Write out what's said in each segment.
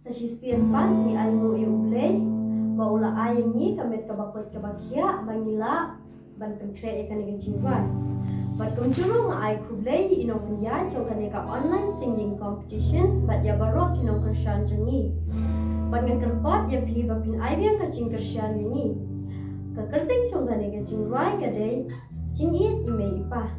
sa sistem pan di ayo e ule ba ula ayem ni kamet ka bakoy ka bakia bangila ban pengkre e kanegan cinwan bat kunjuru ma ay kuble ino punya chong kaneka online singing competition bat ya barok ino kershan jengi bat ngan kerpot ya pi ba pin ay biang kacing kershan ni ka kerting chong kaneka cinwan ka day cingit ime ipah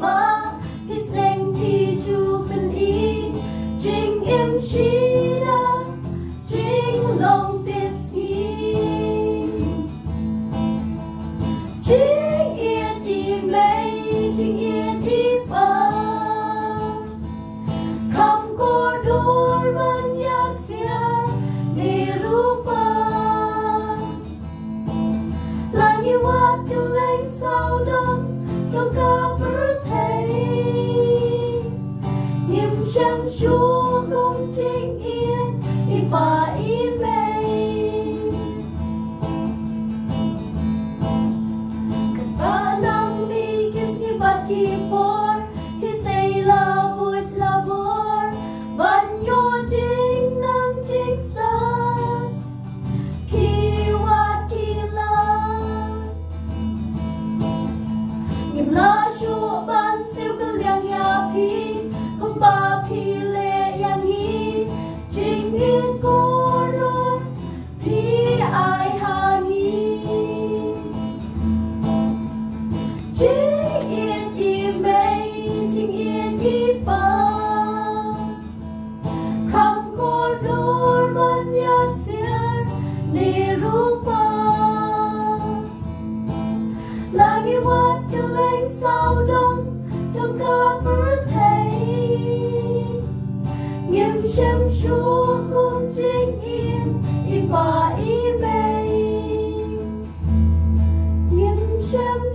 ba biết danh thì bên ý trình im chi đã chính lòng tiếp nghĩ chính yên y mây chính yên y ba không có đôi bên nhạc xia ni rupa là như hoa tiêu lên sau đông chúa cũng chính yên và yên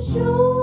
就。